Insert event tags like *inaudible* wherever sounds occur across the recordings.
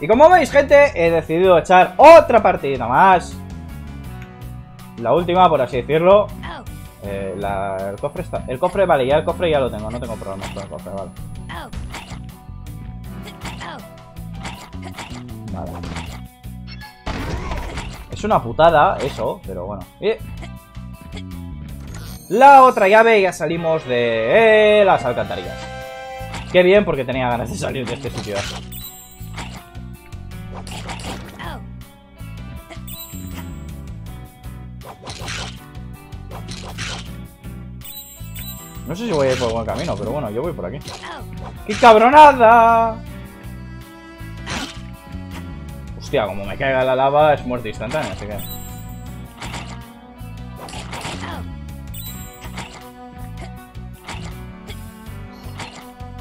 Y como veis, gente, he decidido echar otra partida más. La última, por así decirlo. Eh, la- el cofre está... El cofre, vale, ya el cofre ya lo tengo. No tengo problemas con el cofre, vale. Vale. Es una putada eso, pero bueno. Y- La otra llave ya salimos de eh, las alcantarillas. Qué bien, porque tenía ganas de salir de este sitio. No sé si voy a ir por buen camino, pero bueno, yo voy por aquí. ¡Qué cabronada! Hostia, como me caiga la lava es muerte instantánea, así que...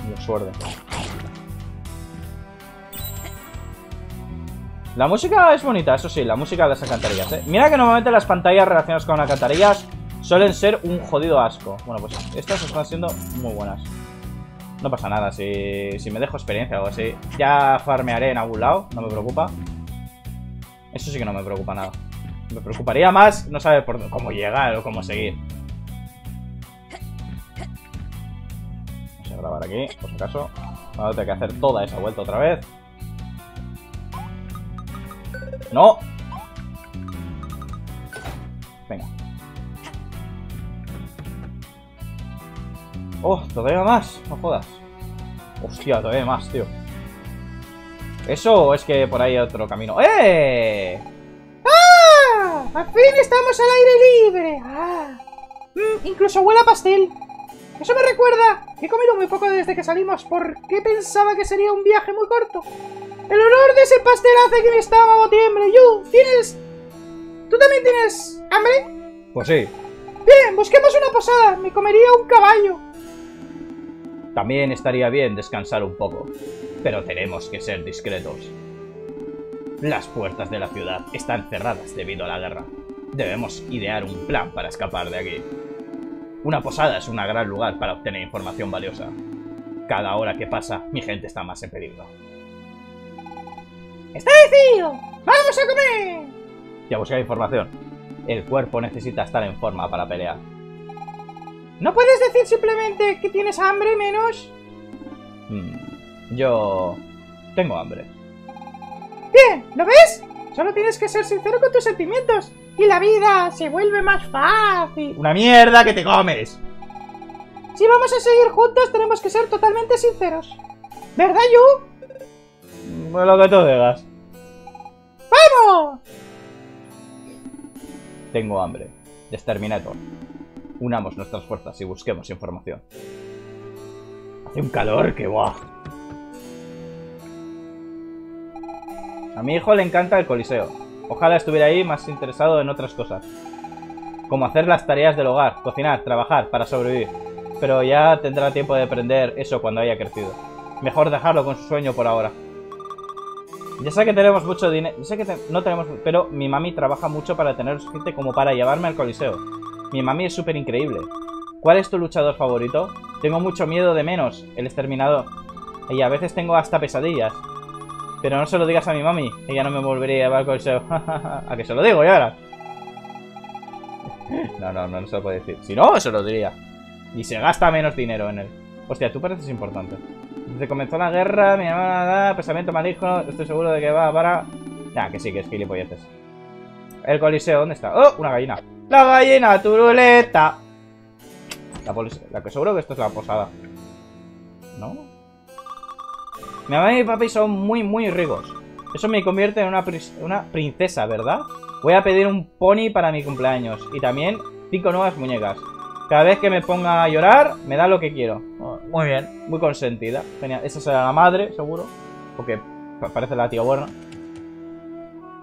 Lo suerde. La música es bonita, eso sí, la música de las alcantarillas, ¿eh? Mira que normalmente las pantallas relacionadas con alcantarillas suelen ser un jodido asco. Bueno, pues estas están siendo muy buenas. No pasa nada, si, si me dejo experiencia o algo así. Ya farmearé en algún lado, no me preocupa. Eso sí que no me preocupa nada. Me preocuparía más no saber por cómo llegar o cómo seguir. Vamos a grabar aquí, por si acaso. Vamos a tener que hacer toda esa vuelta otra vez. ¡No! ¡Oh! Todavía más. No jodas. Hostia, todavía más, tío. Eso es que por ahí hay otro camino. ¡Eh! ¡Ah! ¡Al fin estamos al aire libre! ¡Ah! Mm, incluso huele a pastel. Eso me recuerda que he comido muy poco desde que salimos porque pensaba que sería un viaje muy corto. El olor de ese pastel hace que mi estómago tiemble. Yu, ¿tienes... ¿Tú también tienes hambre? Pues sí. Bien, busquemos una posada. Me comería un caballo. También estaría bien descansar un poco. Pero tenemos que ser discretos. Las puertas de la ciudad están cerradas debido a la guerra. Debemos idear un plan para escapar de aquí. Una posada es un gran lugar para obtener información valiosa. Cada hora que pasa, mi gente está más en peligro. ¡Está decidido! ¡Vamos a comer! Ya buscar información. El cuerpo necesita estar en forma para pelear. ¿No puedes decir simplemente que tienes hambre menos? Hmm, Yo... tengo hambre. Bien, ¿lo ves? Solo tienes que ser sincero con tus sentimientos y la vida se vuelve más fácil. ¡Una mierda que te comes! Si vamos a seguir juntos tenemos que ser totalmente sinceros. ¿Verdad, Yu? Bueno, lo que tú digas. ¡Vamos! Tengo hambre. Exterminator. Unamos nuestras fuerzas y busquemos información. Hace un calor que guau. A mi hijo le encanta el coliseo. Ojalá estuviera ahí más interesado en otras cosas. Como hacer las tareas del hogar, cocinar, trabajar para sobrevivir. Pero ya tendrá tiempo de aprender eso cuando haya crecido. Mejor dejarlo con su sueño por ahora. Ya sé que tenemos mucho dinero. Ya sé que no tenemos. Pero mi mami trabaja mucho para tener suficiente como para llevarme al coliseo. Mi mami es súper increíble. ¿Cuál es tu luchador favorito? Tengo mucho miedo de menos, el exterminador. Y a veces tengo hasta pesadillas. Pero no se lo digas a mi mami, ella no me volvería a llevar coliseo. *laughs* a que se lo digo ya ahora. *laughs* no, no, no, no se lo puede decir. Si no, se lo diría. Y se gasta menos dinero en él. Hostia, tú pareces importante. Desde comenzó la guerra, mi hermana, pensamiento maligno, estoy seguro de que va para... Ya, que sí, que es gilipolleces. El coliseo, ¿dónde está? ¡Oh! Una gallina. La gallina turuleta. La, la que seguro que esto es la posada. ¿No? Mi mamá y mi papi son muy, muy ricos. Eso me convierte en una, una princesa, ¿verdad? Voy a pedir un pony para mi cumpleaños. Y también cinco nuevas muñecas. Cada vez que me ponga a llorar, me da lo que quiero. Muy bien, muy consentida. Genial. Esa será la madre, seguro. Porque pa- parece la tía buena.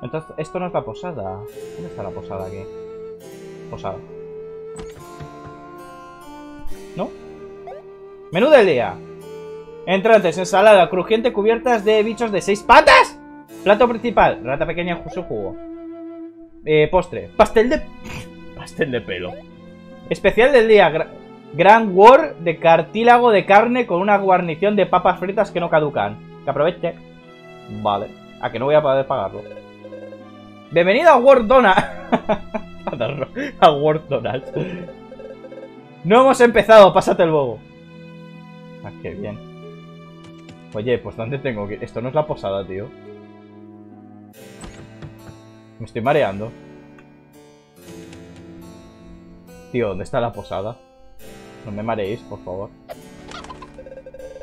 Entonces, esto no es la posada. ¿Dónde está la posada aquí? ¿No? Menú del día. Entrantes, ensalada, crujiente, cubiertas de bichos de seis patas. Plato principal, rata pequeña su jugo. Eh, postre, pastel de... *laughs* pastel de pelo. Especial del día, gra- Gran War de cartílago de carne con una guarnición de papas fritas que no caducan. Que aproveche. Vale. A que no voy a poder pagarlo. Bienvenido a World Donald. *laughs* a World Donald. No hemos empezado, pásate el bobo. Ah, qué bien. Oye, pues ¿dónde tengo que...? Esto no es la posada, tío. Me estoy mareando. Tío, ¿dónde está la posada? No me mareéis, por favor.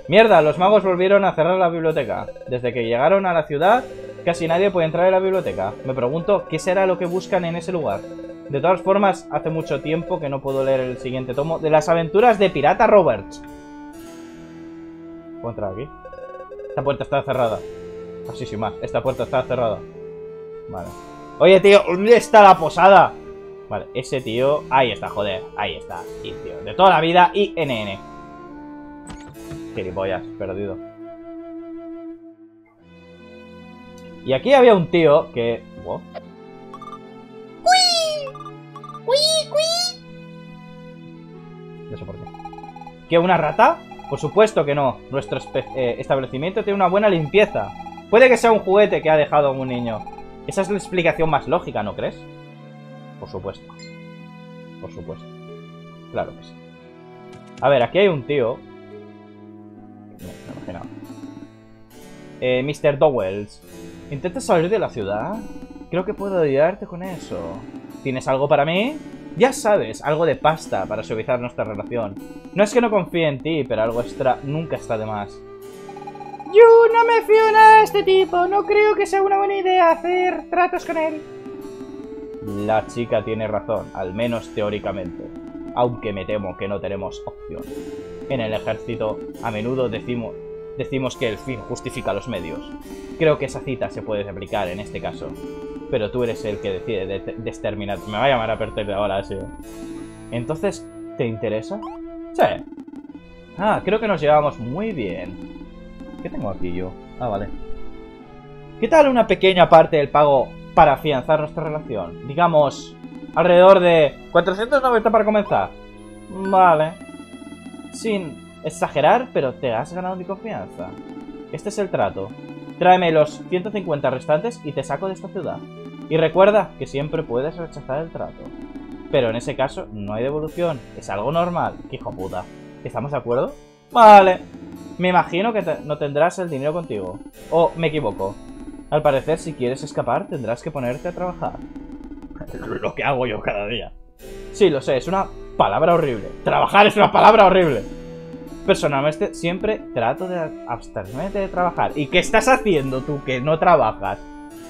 ¡Mierda! Los magos volvieron a cerrar la biblioteca. Desde que llegaron a la ciudad, casi nadie puede entrar en la biblioteca. Me pregunto, ¿qué será lo que buscan en ese lugar? De todas formas, hace mucho tiempo que no puedo leer el siguiente tomo de las aventuras de Pirata Roberts. ¿Puedo entrar aquí? Esta puerta está cerrada. Así sin más, esta puerta está cerrada. Vale. Oye, tío, ¿dónde está la posada? Vale, ese tío... Ahí está, joder. Ahí está. De toda la vida y NN. Gilipollas, perdido. Y aquí había un tío que... Wow. No sé por qué. ¿Qué, una rata? Por supuesto que no. Nuestro eh, establecimiento tiene una buena limpieza. Puede que sea un juguete que ha dejado un niño. Esa es la explicación más lógica, ¿no crees? Por supuesto. Por supuesto. Claro que sí. A ver, aquí hay un tío. No, no, eh, Mr. Dowells. ¿Intentas salir de la ciudad? Creo que puedo ayudarte con eso. ¿Tienes algo para mí? Ya sabes, algo de pasta para suavizar nuestra relación. No es que no confíe en ti, pero algo extra nunca está de más. Yo no me fío nada de este tipo. No creo que sea una buena idea hacer tratos con él. La chica tiene razón, al menos teóricamente. Aunque me temo que no tenemos opción. En el ejército, a menudo decimos, decimos que el fin justifica los medios. Creo que esa cita se puede replicar en este caso. Pero tú eres el que decide de. Me va a llamar a partir de ahora, sí. Entonces, ¿te interesa? Sí. Ah, creo que nos llevamos muy bien. ¿Qué tengo aquí yo? Ah, vale. ¿Qué tal una pequeña parte del pago para afianzar nuestra relación? Digamos, alrededor de 490 para comenzar. Vale. Sin exagerar, pero te has ganado mi confianza. Este es el trato. Tráeme los 150 restantes y te saco de esta ciudad. Y recuerda que siempre puedes rechazar el trato. Pero en ese caso no hay devolución. Es algo normal. ¡Qué hijo puta! ¿Estamos de acuerdo? Vale. Me imagino que no tendrás el dinero contigo. O me equivoco. Al parecer, si quieres escapar, tendrás que ponerte a trabajar. *laughs* lo que hago yo cada día. Sí, lo sé, es una palabra horrible. Trabajar es una palabra horrible. Personalmente, siempre trato de abstenerme de trabajar. ¿Y qué estás haciendo tú que no trabajas?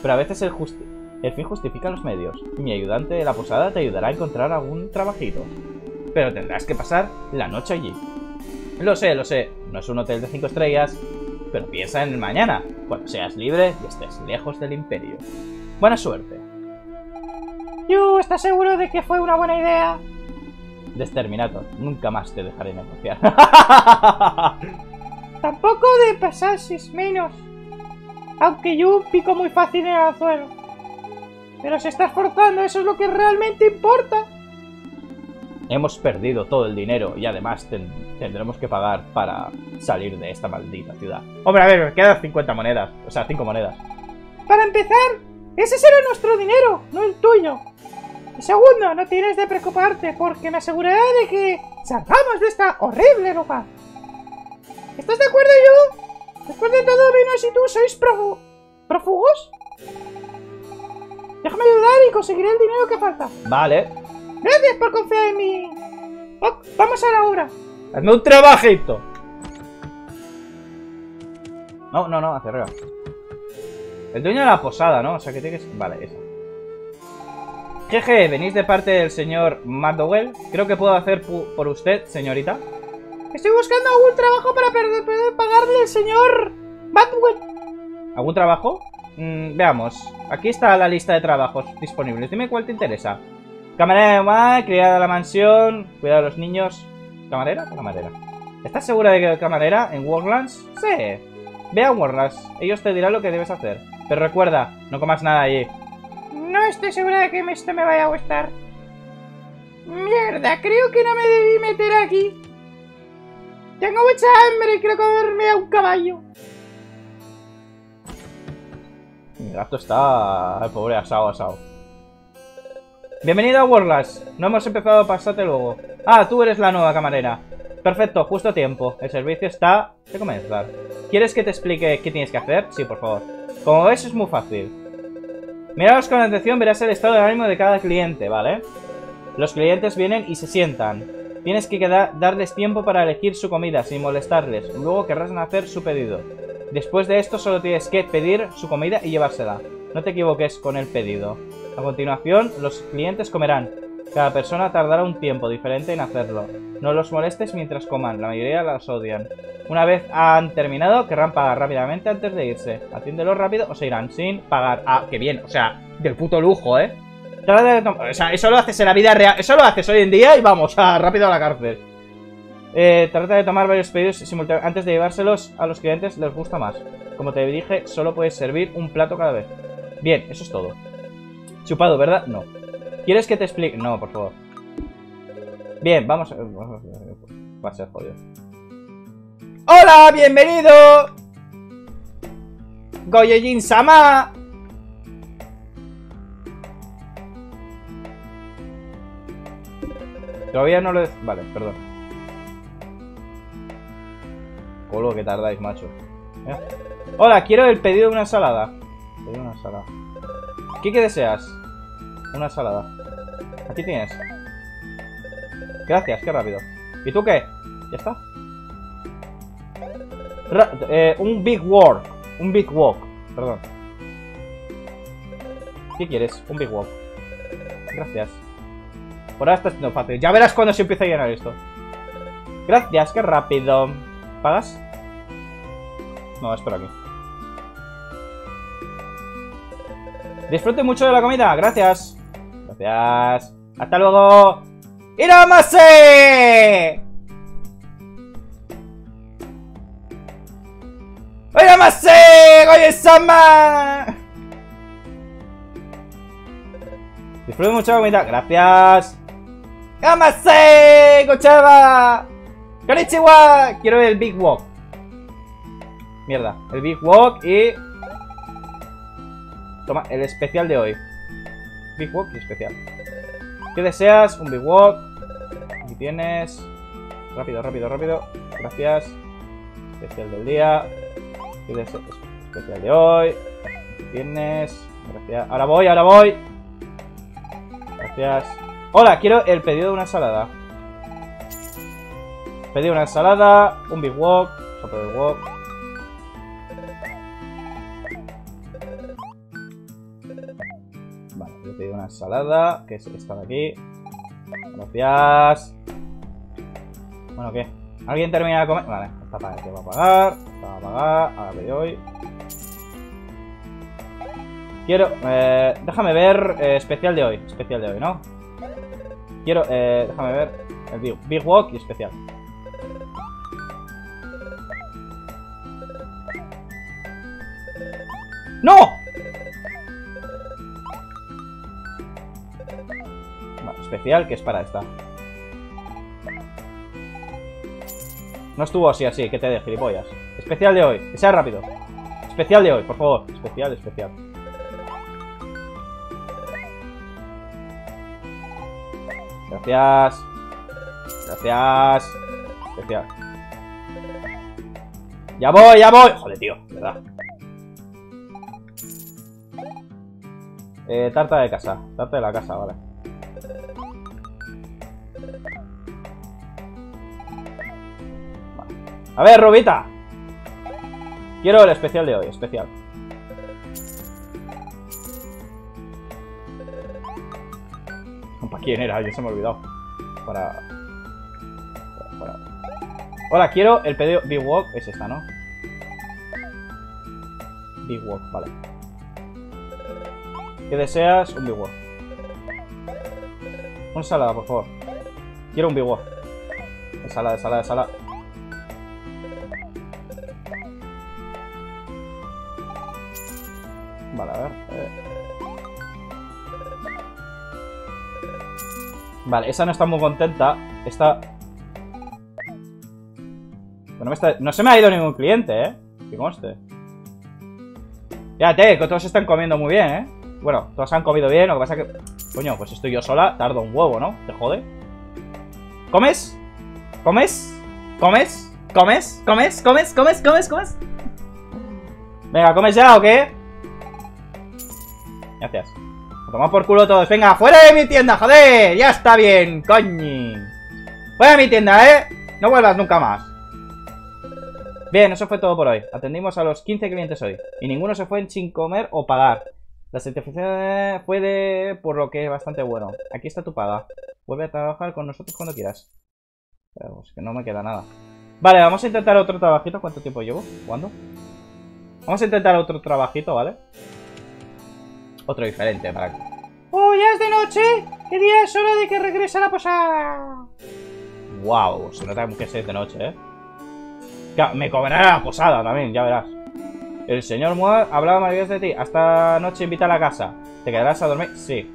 Pero a veces el, el fin justifica los medios. Mi ayudante de la posada te ayudará a encontrar algún trabajito. Pero tendrás que pasar la noche allí. Lo sé, lo sé, no es un hotel de 5 estrellas, pero piensa en el mañana, cuando seas libre y estés lejos del imperio. Buena suerte. ¿Tú estás seguro de que fue una buena idea? Desterminator, nunca más te dejaré negociar. *laughs* Tampoco de pasar menos. Aunque yo pico muy fácil en el anzuelo. Pero se está esforzando, eso es lo que realmente importa. Hemos perdido todo el dinero y además tendremos que pagar para salir de esta maldita ciudad. Hombre, a ver, me quedan 50 monedas. O sea, 5 monedas. Para empezar, ese será nuestro dinero, no el tuyo. Y segundo, no tienes de preocuparte porque me aseguraré de que salgamos de esta horrible lugar. ¿Estás de acuerdo, yo? Después de todo, Venus y tú sois prófugos. Déjame ayudar y conseguiré el dinero que falta. Vale. Gracias por confiar en mí. Oh, vamos a la obra. Hazme un trabajito. No, no, no, hacia arriba. El dueño de la posada, ¿no? O sea que tiene que... Vale, esa. Jeje, venís de parte del señor McDowell. Creo que puedo hacer por usted, señorita. Estoy buscando algún trabajo para poder pagarle al señor McDowell. ¿Algún trabajo? Mm, veamos. Aquí está la lista de trabajos disponibles. Dime cuál te interesa. Camarera de criada de la mansión, cuidado de los niños. ¿Camarera camarera? ¿Estás segura de que camarera en Worldlands? Sí. Ve a ellos te dirán lo que debes hacer. Pero recuerda, no comas nada allí. No estoy segura de que esto me vaya a gustar. Mierda, creo que no me debí meter aquí. Tengo mucha hambre y quiero comerme a un caballo. Mi gato está... Ay, pobre, asado, asado. Bienvenido a Warlas. No hemos empezado, pásate luego. Ah, tú eres la nueva camarera. Perfecto, justo a tiempo. El servicio está de comenzar. ¿Quieres que te explique qué tienes que hacer? Sí, por favor. Como ves, es muy fácil. Miraos con atención, verás el estado de ánimo de cada cliente, ¿vale? Los clientes vienen y se sientan. Tienes que darles tiempo para elegir su comida sin molestarles. Luego querrás hacer su pedido. Después de esto solo tienes que pedir su comida y llevársela. No te equivoques con el pedido. A continuación, los clientes comerán. Cada persona tardará un tiempo diferente en hacerlo. No los molestes mientras coman, la mayoría las odian. Una vez han terminado, querrán pagar rápidamente antes de irse. Atiéndelo rápido o se irán sin pagar. Ah, qué bien, o sea, del puto lujo, ¿eh? o sea, eso lo haces en la vida real, eso lo haces hoy en día y vamos, *laughs* a, rápido a la cárcel. Eh, trata de tomar varios pedidos simultáneos antes de llevárselos a los clientes, les gusta más. Como te dije, solo puedes servir un plato cada vez. Bien, eso es todo. Chupado, ¿verdad? No. ¿Quieres que te explique? No, por favor. Bien, vamos a... Va a ser jodido. ¡Hola! ¡Bienvenido! Goyejin-sama Todavía no lo... Vale, perdón. Colo que tardáis, macho. ¿Eh? Hola, quiero el pedido de una ensalada. Pedido una ensalada. ¿Qué, ¿Qué deseas? Una ensalada. Aquí tienes. Gracias, qué rápido. ¿Y tú qué? ¿Ya está? Eh, un Big Walk. Un Big Walk. Perdón. ¿Qué quieres? Un Big Walk. Gracias. Por ahora está siendo fácil. Ya verás cuando se empieza a llenar esto. Gracias, qué rápido. ¿Pagas? No, espero aquí. Disfrute mucho de la comida. Gracias. Gracias. ¡Hasta luego! ¡Iramase! ¡Iramase! ¡Goye-sama! Disfrute mucho de la comida. Gracias. ¡Iramase! ¡Gochaba! ¡Konnichiwa! Quiero ver el Big Walk. Mierda. El Big Walk y... Toma, el especial de hoy. Big Walk y especial. ¿Qué deseas? Un Big Walk. Aquí tienes. Rápido, rápido, rápido. Gracias. Especial del día. ¿Qué deseas? Especial de hoy. Aquí tienes. Gracias. Ahora voy, ahora voy. Gracias. Hola, quiero el pedido de una ensalada. Pedí una ensalada, un Big Walk, sopa de Walk. una ensalada, que es esta de aquí. Gracias. Bueno, ¿qué? ¿Alguien termina de comer? Vale, está para que va a pagar. Está va a pagar. Ahora de hoy. Quiero... Eh, déjame ver eh, especial de hoy. Especial de hoy, ¿no? Quiero... Eh, déjame ver el Big Walk y especial. ¡No! especial que es para esta. No estuvo así, así, que te de gilipollas. Especial de hoy, que sea rápido. Especial de hoy, por favor. Especial, especial. Gracias. Gracias. Especial. ¡Ya voy, ya voy! Joder, tío, verdad. Eh, tarta de casa. Tarta de la casa, vale. A ver, Rubita. Quiero el especial de hoy, especial. ¿Para quién era? Yo se me he olvidado. Para... Hola, quiero el pedido Big Walk. Es esta, ¿no? Big Walk, vale. ¿Qué deseas? Un Big Walk. Una ensalada, por favor. Quiero un Big Walk. Ensalada, ensalada, ensalada. Vale, a ver. Vale, esa no está muy contenta. Está... No, me está... no se me ha ido ningún cliente, ¿eh? Que conste. Fíjate, que todos están comiendo muy bien, ¿eh? Bueno, todos han comido bien, lo que pasa que... Coño, pues estoy yo sola, tardo un huevo, ¿no? ¿Te jode? ¿Comes? ¿Comes? ¿Comes? ¿Comes? ¿Comes? ¿Comes? ¿Comes? ¿Comes? ¿Comes? Venga, ¿comes ya o qué? Gracias. Toma por culo todos. Venga, fuera de mi tienda, joder. Ya está bien, coño. Fuera de mi tienda, ¿eh? No vuelvas nunca más. Bien, eso fue todo por hoy. Atendimos a los 15 clientes hoy. Y ninguno se fue sin comer o pagar. La certificación fue de... por lo que es bastante bueno. Aquí está tu paga. Vuelve a trabajar con nosotros cuando quieras. Pero es que no me queda nada. Vale, vamos a intentar otro trabajito. ¿Cuánto tiempo llevo? ¿Cuándo? Vamos a intentar otro trabajito, ¿vale? Otro diferente para. ¡Oh, ya es de noche! ¡Qué día es hora de que regrese a la posada! Wow, se nota que es de noche, ¿eh? Me cobrará la posada también, ya verás. El señor Moore hablaba maravillas de ti. Hasta noche invita a la casa. ¿Te quedarás a dormir? Sí.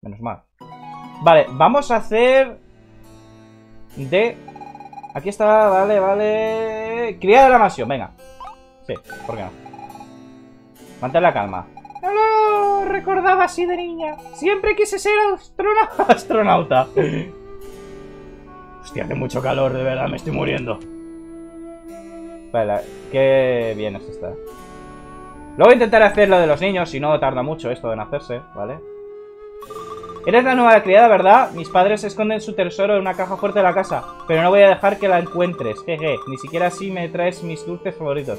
Menos mal. Vale, vamos a hacer... De... Aquí está, vale, vale... Criada de la mansión, venga. Sí, ¿por qué no? Mantén la calma. No recordaba así de niña. Siempre quise ser *laughs* astronauta. astronauta. *laughs* Hostia, hace mucho calor, de verdad, me estoy muriendo. Vale, qué bien es esta. Luego intentaré hacer lo de los niños, si no tarda mucho esto en hacerse, ¿vale? Eres la nueva criada, ¿verdad? Mis padres esconden su tesoro en una caja fuerte de la casa, pero no voy a dejar que la encuentres, jeje. Ni siquiera así me traes mis dulces favoritos.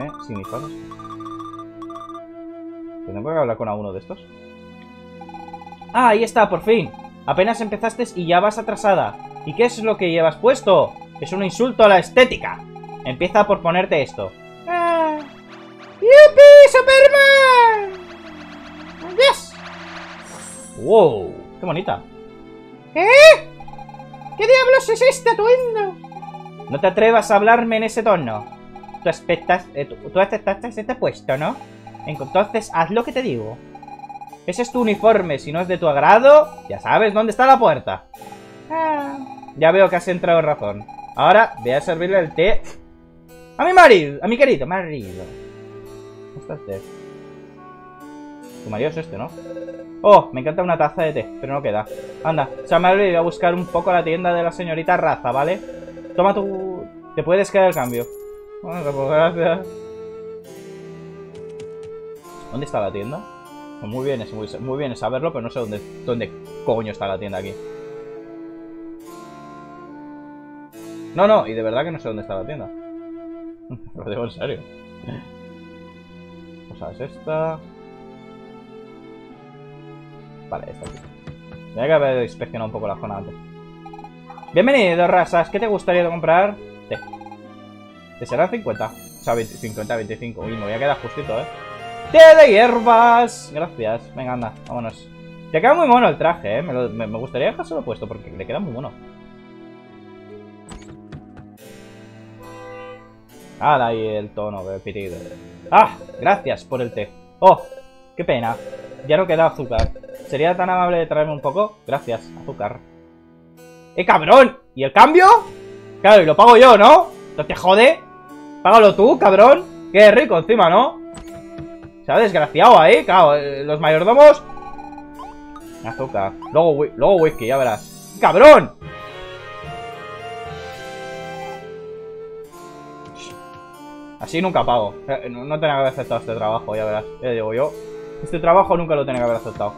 ¿Eh? Sin mis padres. ¿Tengo que hablar con alguno de estos? Ah, ahí está, por fin. Apenas empezaste y ya vas atrasada. ¿Y qué es lo que llevas puesto? Es un insulto a la estética. Empieza por ponerte esto. Ah. ¡Yupi, Superman! ¡Yes! ¡Wow! ¡Qué bonita! ¿Eh? ¿Qué diablos es este atuendo? No te atrevas a hablarme en ese tono. Tú, aceptas, eh, tú, tú aceptaste este puesto, ¿no? Entonces haz lo que te digo. Ese es tu uniforme. Si no es de tu agrado, ya sabes dónde está la puerta. Ah. Ya veo que has entrado en razón. Ahora voy a servirle el té a mi marido, a mi querido marido. ¿Dónde está el té? Tu marido es este, ¿no? Oh, me encanta una taza de té, pero no queda. Anda, se me voy a buscar un poco la tienda de la señorita Raza, ¿vale? Toma tu... Te puedes quedar el cambio. Bueno, pues gracias. ¿Dónde está la tienda? Pues muy bien, es muy, muy bien saberlo, pero no sé dónde, dónde coño está la tienda aquí. No, no, y de verdad que no sé dónde está la tienda. *laughs* Lo digo en serio. Cosa es esta. Vale, esta aquí. Tenía que haber inspeccionado un poco la zona antes. Bienvenido, razas. ¿Qué te gustaría comprar? Té. ¿Te será 50? O sea, 20, 50, 25. Uy, me voy a quedar justito, ¿eh? ¡Té de hierbas! Gracias. Venga, anda, vámonos. Te queda muy mono el traje, ¿eh? Me, lo, me, me gustaría dejárselo puesto porque le queda muy mono. Ah, ahí el tono de pitido. ¡Ah! Gracias por el té. ¡Oh! ¡Qué pena! Ya no queda azúcar. ¿Sería tan amable de traerme un poco? Gracias, azúcar. ¡Eh, cabrón! ¿Y el cambio? Claro, y lo pago yo, ¿no? ¿No te jode? Págalo tú, cabrón. Qué rico encima, ¿no? Se ha desgraciado ahí, claro. eh, Los mayordomos... Azúcar. Luego, luego whisky, ya verás. ¡Cabrón! Así nunca pago. Eh, No, tenía que haber aceptado este trabajo, ya verás. Ya digo yo. Este trabajo nunca lo tenía que haber aceptado.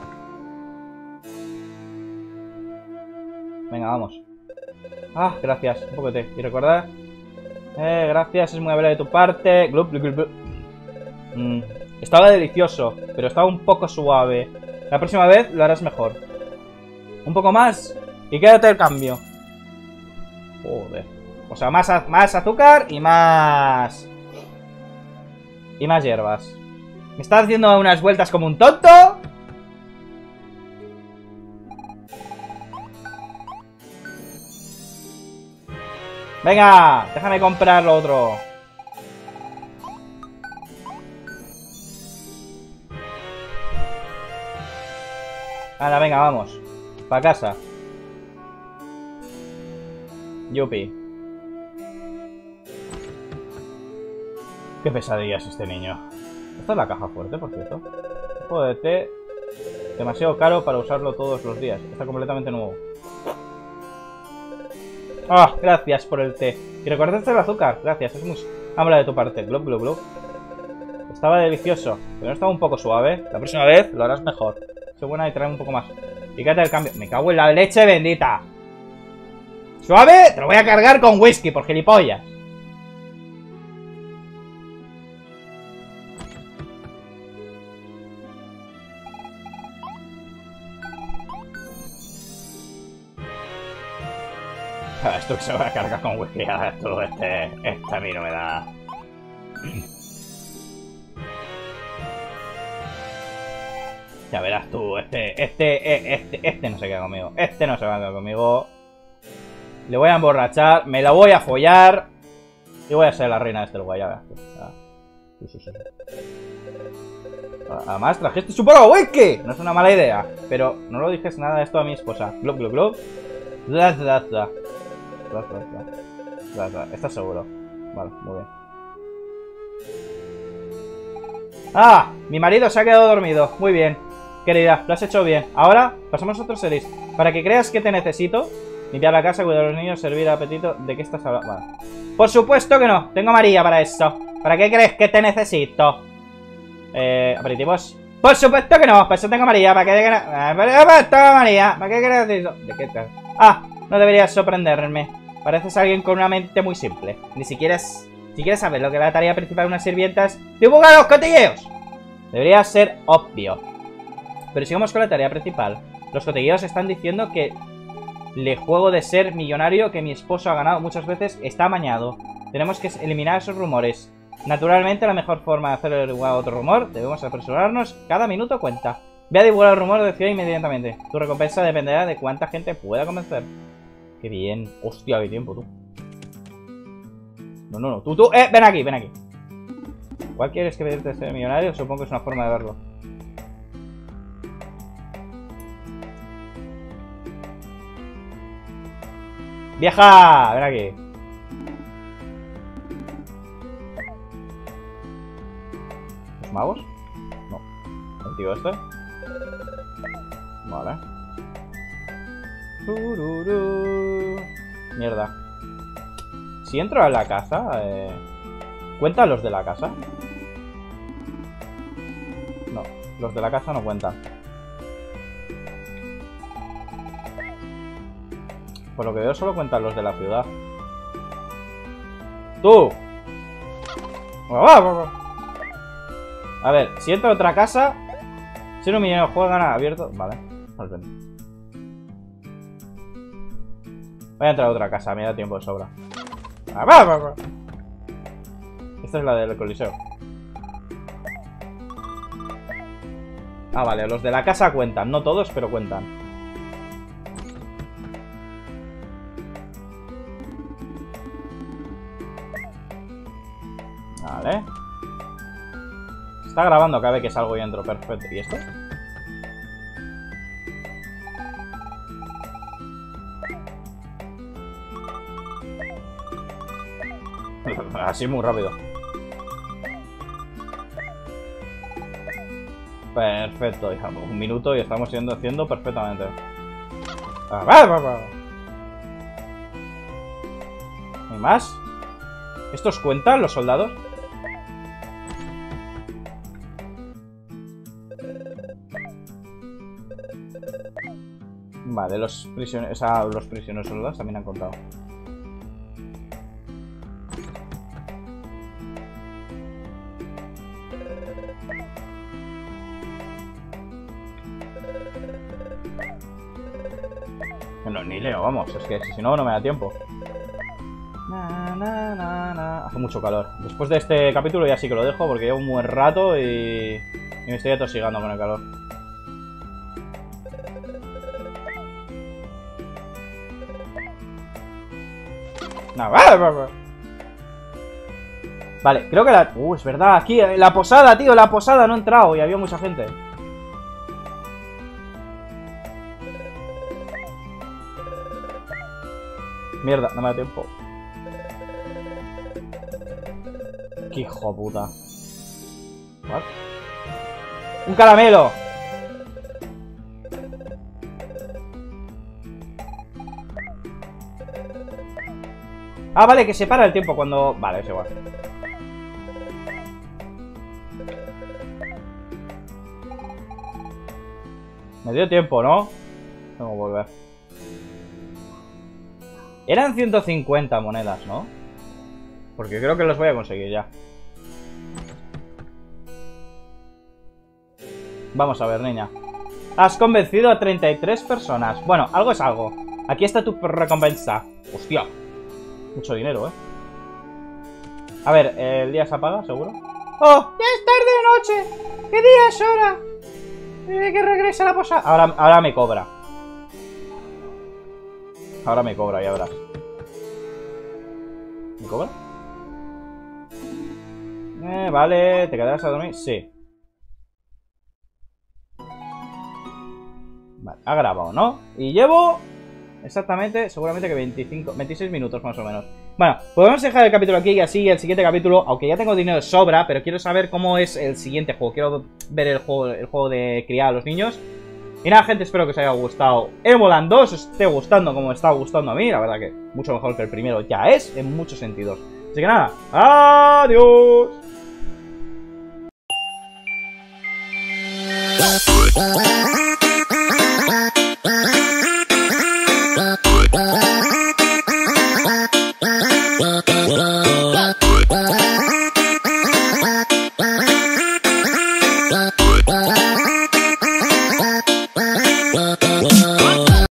Venga, vamos. Ah, gracias. Un poco de té. Y recordad. Eh, gracias, es muy amable de tu parte. Glup. Mm, estaba delicioso, pero estaba un poco suave. La próxima vez lo harás mejor. Un poco más. Y quédate el cambio. Joder. O sea, más, más azúcar y más... Y más hierbas. ¿Me estás haciendo unas vueltas como un tonto? Venga, déjame comprar lo otro. Anda, venga, vamos. Pa' casa. Yupi. Qué pesadilla es este niño. Esta es la caja fuerte, por cierto. Juego de té. Demasiado caro para usarlo todos los días. Está completamente nuevo. Ah, gracias por el té. Y recordaste el azúcar. Gracias, es muy amable de tu parte. Glob, glob, glob. Estaba delicioso, pero no estaba un poco suave. La próxima vez lo harás mejor. Soy buena y trae un poco más. Fíjate el cambio. Me cago en la leche bendita. ¿Suave? Te lo voy a cargar con whisky, por gilipollas. Esto que se va a cargar con ah, Esto, este, este a mí no me da. Ya verás tú, este, este, eh, este, este no se queda conmigo. Este no se va a quedar conmigo. Le voy a emborrachar, me la voy a follar. Y voy a ser la reina de este lugar, ya verás. tú. Ah, sí. Además, trajiste su poco whisky. No es una mala idea. Pero no lo dijes nada de esto a mi esposa. Glob, glob, glob. Bla, bla, bla. ¿Estás seguro? Vale, muy bien. ¡Ah! Mi marido se ha quedado dormido. Muy bien. Querida, lo has hecho bien. Ahora pasamos a otro series. Para que creas que te necesito, limpiar la casa, cuidar a los niños, servir apetito. ¿De qué estás hablando? Vale. Por supuesto que no. Tengo a María para eso. ¿Para qué crees que te necesito? Eh, aperitivos. Por supuesto que no. Para eso tengo a María. ¿Para qué crees? Para a María. ¿Para qué crees? ¿De qué tal? Ah, no deberías sorprenderme. Pareces alguien con una mente muy simple. Ni siquiera es... Si quieres saber lo que es la tarea principal de unas sirvientas, ¡divulga los cotilleos! Debería ser obvio. Pero sigamos con la tarea principal. Los cotilleos están diciendo que el juego de ser millonario que mi esposo ha ganado muchas veces está amañado. Tenemos que eliminar esos rumores. Naturalmente, la mejor forma de hacer otro rumor, debemos apresurarnos. Cada minuto cuenta. Ve a divulgar el rumor de ciudad inmediatamente. Tu recompensa dependerá de cuánta gente pueda convencer. Qué bien. Hostia, qué tiempo, tú. No, no, no. Tú, tú. Eh, ven aquí, ven aquí. ¿Cuál quieres que pedirte ser millonario? Supongo que es una forma de verlo. ¡Vieja! Ven aquí. ¿Los magos? No. ¿El tío este? Vale. Mierda. Si entro a la casa... Eh... ¿Cuentan los de la casa? No, los de la casa no cuentan. Por lo que veo solo cuentan los de la ciudad. ¡Tú! A ver, si entro a otra casa... Si un millón de juego gana abierto... Vale, perfecto. Voy a entrar a otra casa, me da tiempo de sobra. Esta es la del coliseo. Ah, vale, los de la casa cuentan. No todos, pero cuentan. Vale. Está grabando cada vez que salgo y entro. Perfecto. ¿Y esto? Así muy rápido. Perfecto, hija. Un minuto y estamos yendo haciendo perfectamente. Ah. ¿Hay más? ¿Estos cuentan los soldados? Vale, los prisioneros, o sea, los prisioneros soldados también han contado. No, ni leo, vamos, es que si no, no me da tiempo. Na, na, na, na. Hace mucho calor. Después de este capítulo ya sí que lo dejo porque llevo un buen rato y, y me estoy atosigando con el calor. Vale, creo que la... Uh, es verdad, aquí, eh, la posada, tío, la posada no he entrado y había mucha gente. Mierda, no me da tiempo. Qué hijo puta. What? ¡Un caramelo! Ah, vale, que se para el tiempo cuando... Vale, es igual. Me dio tiempo, ¿no? Tengo que volver. Eran 150 monedas, ¿no? Porque creo que los voy a conseguir ya. Vamos a ver, niña. Has convencido a 33 personas. Bueno, algo es algo. Aquí está tu recompensa. Hostia. Mucho dinero, ¿eh? A ver, ¿el día se apaga, seguro? ¡Oh! ¡Ya es tarde de noche! ¿Qué día es hora? Debe que regrese a la posada. Ahora, ahora me cobra. Ahora me cobra, ya verás. ¿Me cobra? Eh, vale, ¿te quedarás a dormir? Sí. Vale, ha grabado, ¿no? Y llevo exactamente, seguramente que 25, 26 minutos más o menos. Bueno, podemos dejar el capítulo aquí y así el siguiente capítulo, aunque ya tengo dinero de sobra, pero quiero saber cómo es el siguiente juego. Quiero ver el juego, el juego de criar a los niños. Y nada, gente, espero que os haya gustado Evoland 2, os esté gustando como está gustando a mí. La verdad que mucho mejor que el primero ya es, en muchos sentidos. Así que nada, adiós.